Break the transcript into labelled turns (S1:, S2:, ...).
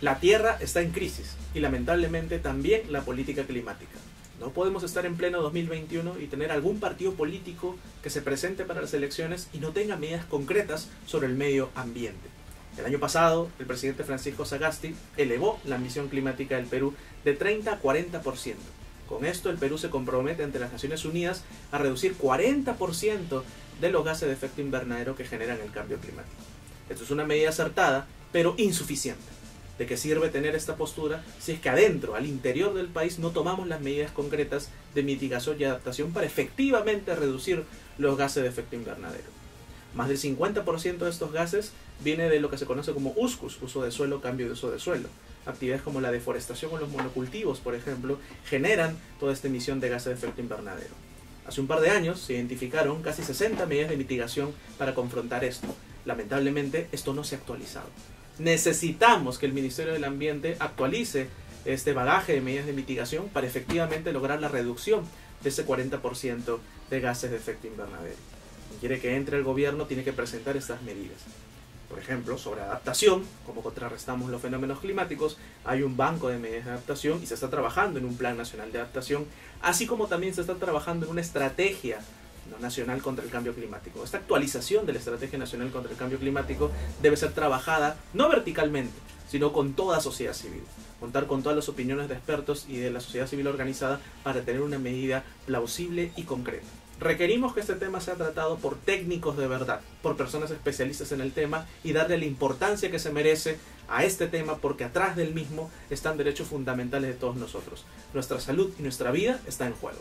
S1: La Tierra está en crisis y lamentablemente también la política climática. No podemos estar en pleno 2021 y tener algún partido político que se presente para las elecciones y no tenga medidas concretas sobre el medio ambiente. El año pasado, el presidente Francisco Sagasti elevó la ambición climática del Perú de 30 a 40%. Con esto, el Perú se compromete ante las Naciones Unidas a reducir 40% de los gases de efecto invernadero que generan el cambio climático. Esto es una medida acertada, pero insuficiente. ¿De qué sirve tener esta postura si es que adentro, al interior del país, no tomamos las medidas concretas de mitigación y adaptación para efectivamente reducir los gases de efecto invernadero? Más del 50% de estos gases viene de lo que se conoce como USCUS, uso de suelo, cambio de uso de suelo. Actividades como la deforestación o los monocultivos, por ejemplo, generan toda esta emisión de gases de efecto invernadero. Hace un par de años se identificaron casi 60 medidas de mitigación para confrontar esto. Lamentablemente, esto no se ha actualizado necesitamos que el Ministerio del Ambiente actualice este bagaje de medidas de mitigación para efectivamente lograr la reducción de ese 40% de gases de efecto invernadero. Quiere que entre el gobierno, tiene que presentar estas medidas. Por ejemplo, sobre adaptación, como contrarrestamos los fenómenos climáticos, hay un banco de medidas de adaptación y se está trabajando en un plan nacional de adaptación, así como también se está trabajando en una estrategia nacional contra el cambio climático. Esta actualización de la Estrategia Nacional contra el Cambio Climático debe ser trabajada no verticalmente, sino con toda sociedad civil. Contar con todas las opiniones de expertos y de la sociedad civil organizada para tener una medida plausible y concreta. Requerimos que este tema sea tratado por técnicos de verdad, por personas especialistas en el tema y darle la importancia que se merece a este tema porque atrás del mismo están derechos fundamentales de todos nosotros. Nuestra salud y nuestra vida está en juego.